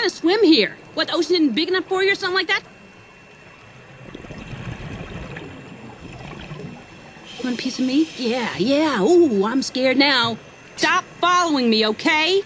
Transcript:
trying to swim here. What, the ocean isn't big enough for you or something like that? You want a piece of me? Yeah, yeah. Ooh, I'm scared now. Stop following me, okay?